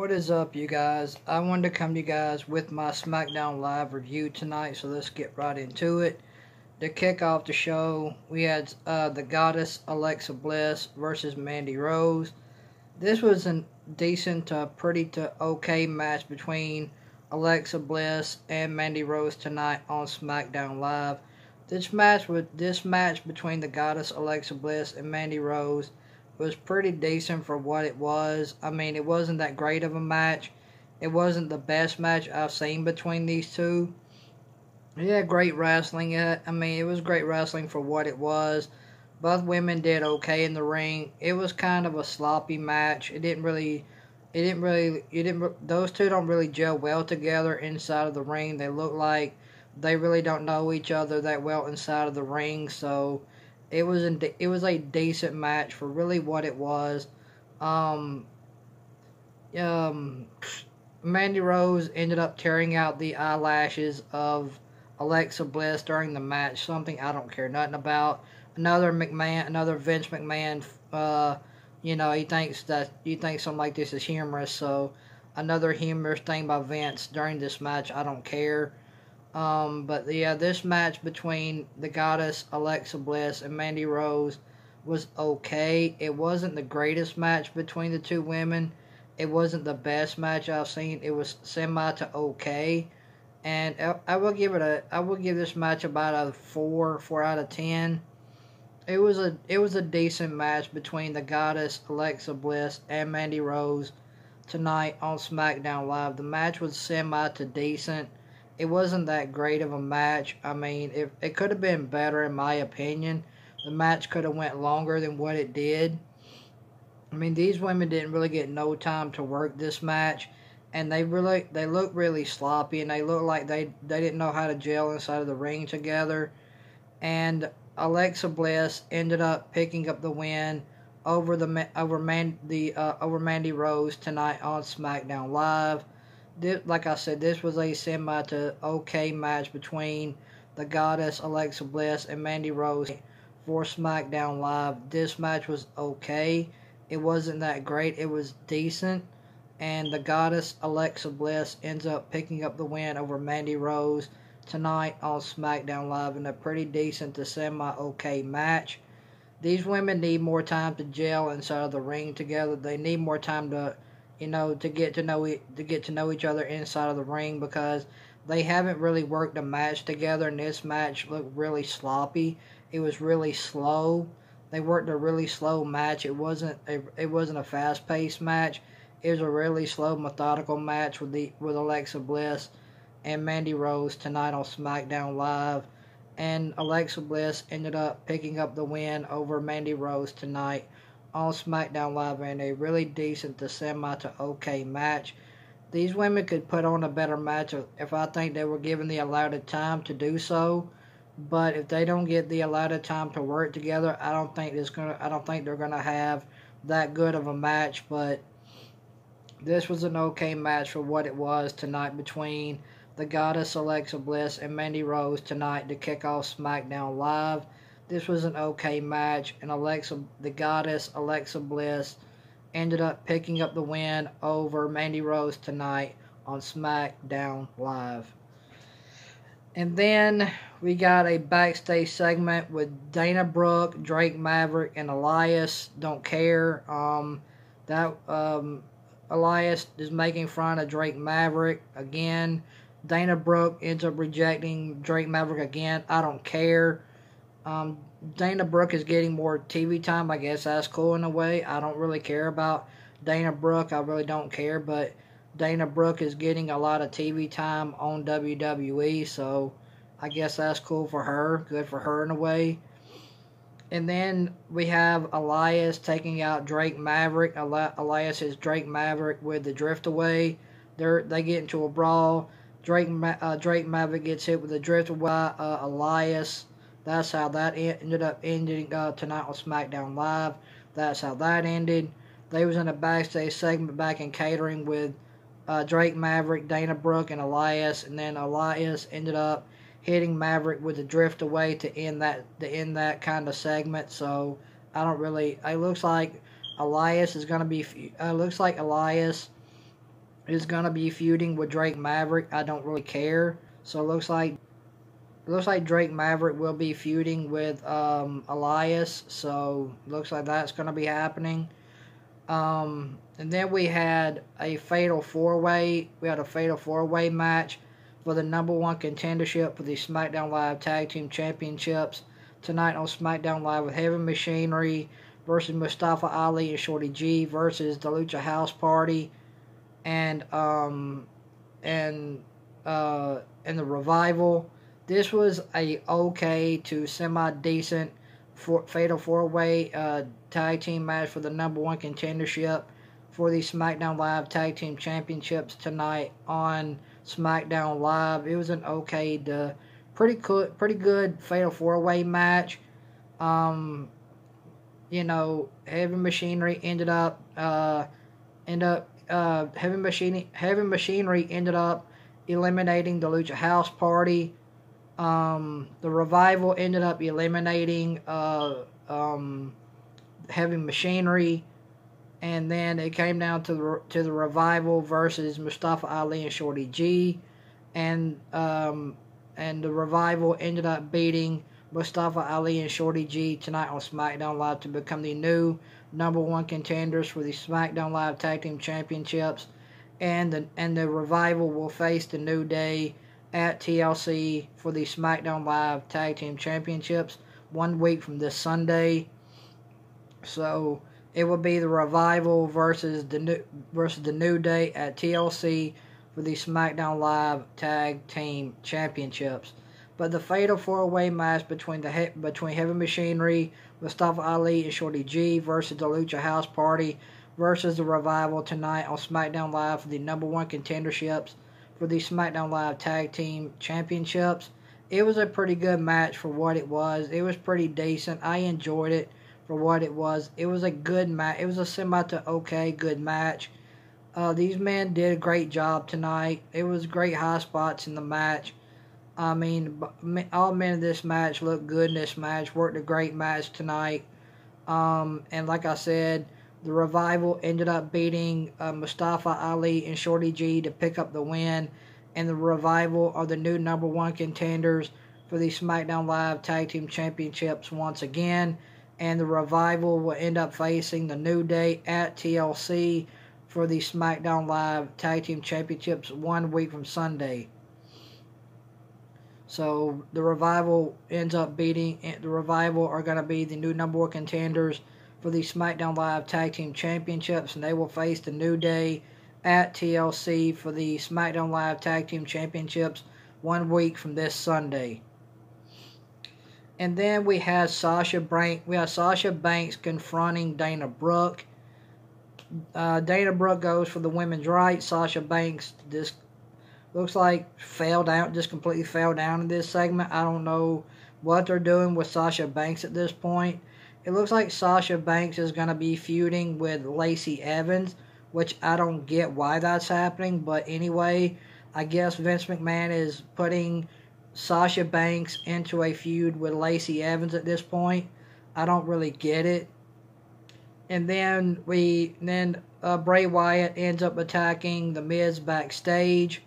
What is up, you guys? I wanted to come to you guys with my SmackDown Live review tonight, so let's get right into it. To kick off the show, we had uh, the Goddess Alexa Bliss versus Mandy Rose. This was a decent to pretty to okay match between Alexa Bliss and Mandy Rose tonight on SmackDown Live. This match with this match between the Goddess Alexa Bliss and Mandy Rose was pretty decent for what it was. I mean, it wasn't that great of a match. It wasn't the best match I've seen between these two. Yeah, great wrestling. I mean, it was great wrestling for what it was. Both women did okay in the ring. It was kind of a sloppy match. It didn't really, it didn't really, it didn't. Those two don't really gel well together inside of the ring. They look like they really don't know each other that well inside of the ring. So it was a, it was a decent match for really what it was. Um, um, Mandy Rose ended up tearing out the eyelashes of Alexa Bliss during the match. Something I don't care nothing about. Another McMahon, another Vince McMahon. Uh, you know, he thinks that you think something like this is humorous. So another humorous thing by Vince during this match. I don't care. Um, but yeah, this match between the goddess Alexa Bliss and Mandy Rose was okay. It wasn't the greatest match between the two women. It wasn't the best match I've seen. It was semi to okay, and I will give it a. I will give this match about a four, four out of ten. It was a. It was a decent match between the goddess Alexa Bliss and Mandy Rose tonight on SmackDown Live. The match was semi to decent it wasn't that great of a match. I mean, it, it could have been better in my opinion. The match could have went longer than what it did. I mean, these women didn't really get no time to work this match, and they really they look really sloppy, and they look like they they didn't know how to gel inside of the ring together. And Alexa Bliss ended up picking up the win over the over Man, the uh, over Mandy Rose tonight on SmackDown Live this, like I said, this was a semi to okay match between the Goddess Alexa Bliss and Mandy Rose for SmackDown Live. This match was okay. It wasn't that great. It was decent. And the Goddess Alexa Bliss ends up picking up the win over Mandy Rose tonight on SmackDown Live in a pretty decent to semi okay match. These women need more time to gel inside of the ring together. They need more time to you know, to get to know to get to know each other inside of the ring because they haven't really worked a match together and this match looked really sloppy. It was really slow. They worked a really slow match. It wasn't a, it wasn't a fast paced match. It was a really slow, methodical match with the with Alexa Bliss and Mandy Rose tonight on SmackDown Live. And Alexa Bliss ended up picking up the win over Mandy Rose tonight on SmackDown Live in a really decent to semi to okay match. These women could put on a better match if I think they were given the allotted time to do so. But if they don't get the allotted time to work together, I don't think it's gonna. I don't think they're gonna have that good of a match. But this was an okay match for what it was tonight between the Goddess Alexa Bliss and Mandy Rose tonight to kick off SmackDown Live. This was an okay match, and Alexa, the goddess Alexa Bliss, ended up picking up the win over Mandy Rose tonight on SmackDown Live. And then we got a backstage segment with Dana Brooke, Drake Maverick, and Elias. Don't care. Um, that um, Elias is making fun of Drake Maverick again. Dana Brooke ends up rejecting Drake Maverick again. I don't care. Um, Dana Brooke is getting more TV time. I guess that's cool in a way. I don't really care about Dana Brooke. I really don't care, but Dana Brooke is getting a lot of TV time on WWE, so I guess that's cool for her. Good for her in a way. And then we have Elias taking out Drake Maverick. Elias is Drake Maverick with the drift away. They they get into a brawl. Drake uh, Drake Maverick gets hit with the drift away. Uh, Elias that's how that ended up ending uh, tonight on SmackDown Live. That's how that ended. They was in a backstage segment back in catering with uh, Drake Maverick, Dana Brooke, and Elias, and then Elias ended up hitting Maverick with a drift away to end that to end that kind of segment. So I don't really. It looks like Elias is going to be. It looks like Elias is gonna be feuding with Drake Maverick. I don't really care. So it looks like looks like Drake Maverick will be feuding with um, Elias. So looks like that's gonna be happening. Um, and then we had a fatal four way. We had a fatal four way match for the number one contendership for the SmackDown Live Tag Team Championships tonight on SmackDown Live with Heavy Machinery versus Mustafa Ali and Shorty G versus the Lucha House Party and um and uh and the revival. This was a okay to semi decent for, fatal four way uh, tag team match for the number one contendership for the SmackDown Live Tag Team Championships tonight on SmackDown Live. It was an okay to pretty good pretty good fatal four way match. Um, you know, Heavy Machinery ended up uh, end up uh, Heavy Machinery Heavy Machinery ended up eliminating the Lucha House Party. Um, the Revival ended up eliminating uh, um, Heavy Machinery, and then it came down to the to the Revival versus Mustafa Ali and Shorty G, and um, and the Revival ended up beating Mustafa Ali and Shorty G tonight on SmackDown Live to become the new number one contenders for the SmackDown Live Tag Team Championships, and the and the Revival will face the New Day at TLC for the SmackDown Live Tag Team Championships one week from this Sunday. So it will be the Revival versus the new versus the New Day at TLC for the SmackDown Live Tag Team Championships. But the fatal four-way match between the he- between Heavy Machinery, Mustafa Ali, and Shorty G versus the Lucha House Party versus the Revival tonight on SmackDown Live for the number one contenderships for the SmackDown Live Tag Team Championships. It was a pretty good match for what it was. It was pretty decent. I enjoyed it for what it was. It was a good match. It was a semi to okay good match. Uh, these men did a great job tonight. It was great high spots in the match. I mean, all men in this match looked good in this match. Worked a great match tonight. Um, and like I said, the Revival ended up beating uh, Mustafa Ali and Shorty G to pick up the win. And the Revival are the new number one contenders for the SmackDown Live Tag Team Championships once again. And the Revival will end up facing the New Day at TLC for the SmackDown Live Tag Team Championships one week from Sunday. So the Revival ends up beating the Revival are going to be the new number one contenders for the SmackDown Live Tag Team Championships, and they will face the New Day at TLC for the SmackDown Live Tag Team Championships one week from this Sunday. And then we had Sasha Banks. We had Sasha Banks confronting Dana Brooke. Uh, Dana Brooke goes for the women's rights. Sasha Banks just looks like fell down, just completely fell down in this segment. I don't know what they're doing with Sasha Banks at this point. It looks like Sasha Banks is going to be feuding with Lacey Evans, which I don't get why that's happening. But anyway, I guess Vince McMahon is putting Sasha Banks into a feud with Lacey Evans at this point. I don't really get it. And then we then uh, Bray Wyatt ends up attacking the Miz backstage,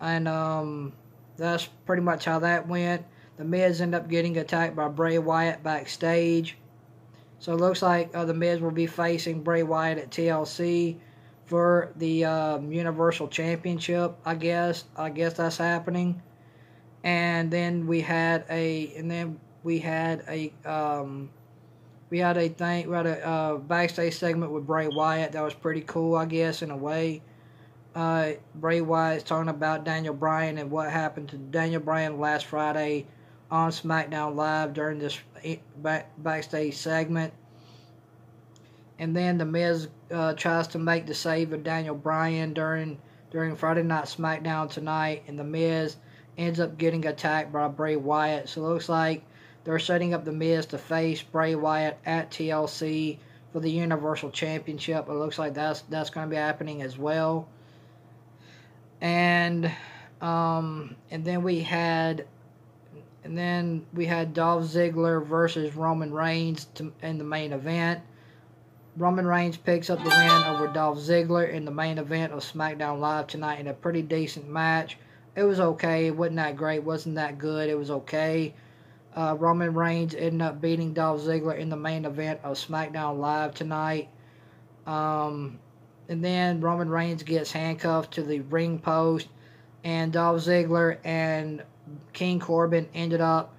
and um, that's pretty much how that went. The Miz end up getting attacked by Bray Wyatt backstage. So it looks like uh, the Miz will be facing Bray Wyatt at TLC for the um, Universal Championship. I guess. I guess that's happening. And then we had a, and then we had a, um, we had a thing, we had a uh, backstage segment with Bray Wyatt that was pretty cool, I guess, in a way. Uh, Bray Wyatt's talking about Daniel Bryan and what happened to Daniel Bryan last Friday on SmackDown Live during this back, backstage segment. And then The Miz uh, tries to make the save of Daniel Bryan during during Friday Night SmackDown tonight, and The Miz ends up getting attacked by Bray Wyatt. So it looks like they're setting up The Miz to face Bray Wyatt at TLC for the Universal Championship. It looks like that's that's going to be happening as well. And um, and then we had and then we had Dolph Ziggler versus Roman Reigns to, in the main event. Roman Reigns picks up the win over Dolph Ziggler in the main event of SmackDown Live tonight in a pretty decent match. It was okay. It wasn't that great. wasn't that good. It was okay. Uh, Roman Reigns ended up beating Dolph Ziggler in the main event of SmackDown Live tonight. Um, and then Roman Reigns gets handcuffed to the ring post, and Dolph Ziggler and King Corbin ended up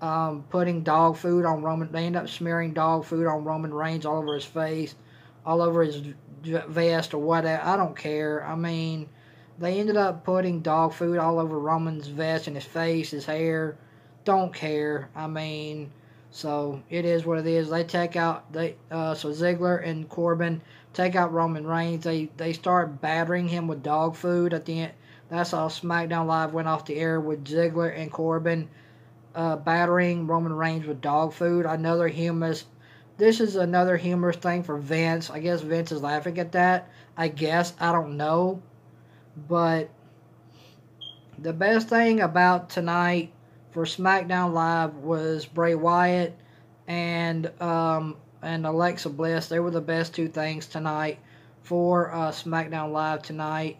um, putting dog food on Roman. They ended up smearing dog food on Roman Reigns all over his face, all over his vest or whatever. I don't care. I mean, they ended up putting dog food all over Roman's vest and his face, his hair. Don't care. I mean, so it is what it is. They take out they uh, so Ziggler and Corbin take out Roman Reigns. They they start battering him with dog food at the end. That's all. SmackDown Live went off the air with Ziggler and Corbin uh, battering Roman Reigns with dog food. Another humorous. This is another humorous thing for Vince. I guess Vince is laughing at that. I guess I don't know, but the best thing about tonight for SmackDown Live was Bray Wyatt and um, and Alexa Bliss. They were the best two things tonight for uh, SmackDown Live tonight.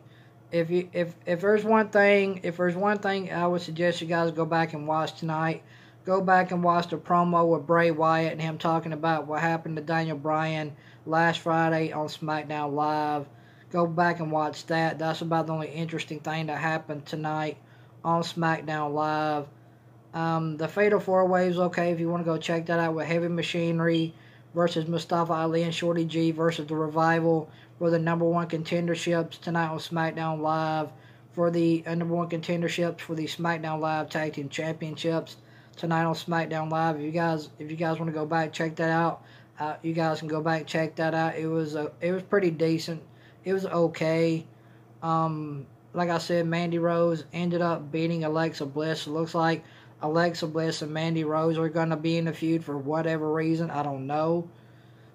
If you if if there's one thing if there's one thing I would suggest you guys go back and watch tonight, go back and watch the promo with Bray Wyatt and him talking about what happened to Daniel Bryan last Friday on SmackDown Live. Go back and watch that. That's about the only interesting thing that happened tonight on SmackDown Live. Um, the Fatal Four Ways, okay, if you want to go check that out with Heavy Machinery, versus Mustafa Ali and Shorty G versus The Revival for the number one contenderships tonight on SmackDown Live. For the uh, number one contenderships for the SmackDown Live Tag Team Championships tonight on SmackDown Live. If you guys, if you guys want to go back check that out, uh, you guys can go back check that out. It was a, it was pretty decent. It was okay. Um, like I said, Mandy Rose ended up beating Alexa Bliss. It looks like Alexa Bliss and Mandy Rose are going to be in the feud for whatever reason. I don't know.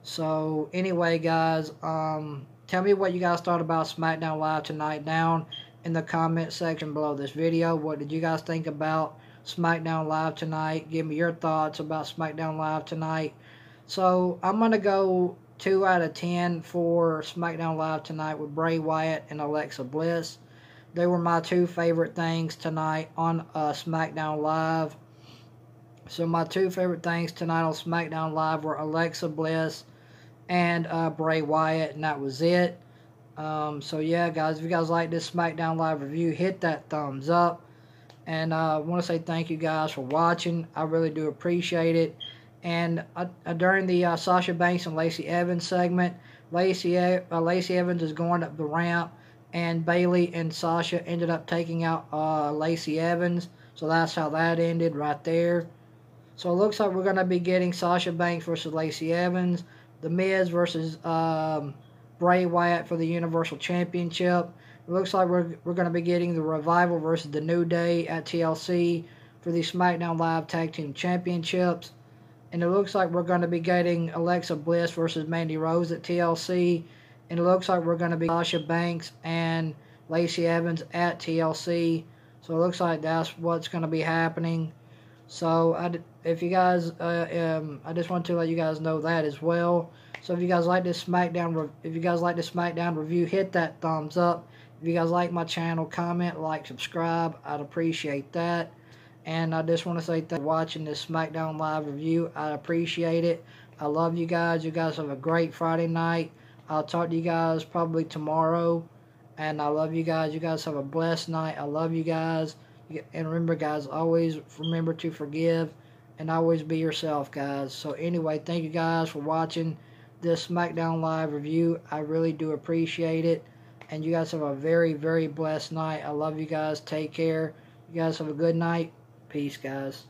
So, anyway, guys, um, tell me what you guys thought about SmackDown Live tonight down in the comment section below this video. What did you guys think about SmackDown Live tonight? Give me your thoughts about SmackDown Live tonight. So, I'm going to go 2 out of 10 for SmackDown Live tonight with Bray Wyatt and Alexa Bliss. They were my two favorite things tonight on uh, SmackDown Live. So my two favorite things tonight on SmackDown Live were Alexa Bliss and uh, Bray Wyatt, and that was it. Um, so yeah, guys, if you guys like this SmackDown Live review, hit that thumbs up. And uh, I want to say thank you guys for watching. I really do appreciate it. And uh, uh during the uh, Sasha Banks and Lacey Evans segment, Lacey uh, Lacey Evans is going up the ramp and Bayley and Sasha ended up taking out uh, Lacey Evans. So that's how that ended right there. So it looks like we're going to be getting Sasha Banks versus Lacey Evans, The Miz versus um, Bray Wyatt for the Universal Championship. It looks like we're, we're going to be getting the Revival versus the New Day at TLC for the SmackDown Live Tag Team Championships. And it looks like we're going to be getting Alexa Bliss versus Mandy Rose at TLC and it looks like we're going to be Sasha Banks and Lacey Evans at TLC. So it looks like that's what's going to be happening. So I, if you guys, uh, um, I just want to let you guys know that as well. So if you guys like this SmackDown, if you guys like this SmackDown review, hit that thumbs up. If you guys like my channel, comment, like, subscribe. I'd appreciate that. And I just want to say thank you for watching this SmackDown Live review. I appreciate it. I love you guys. You guys have a great Friday night. I'll talk to you guys probably tomorrow. And I love you guys. You guys have a blessed night. I love you guys. And remember, guys, always remember to forgive and always be yourself, guys. So, anyway, thank you guys for watching this SmackDown Live review. I really do appreciate it. And you guys have a very, very blessed night. I love you guys. Take care. You guys have a good night. Peace, guys.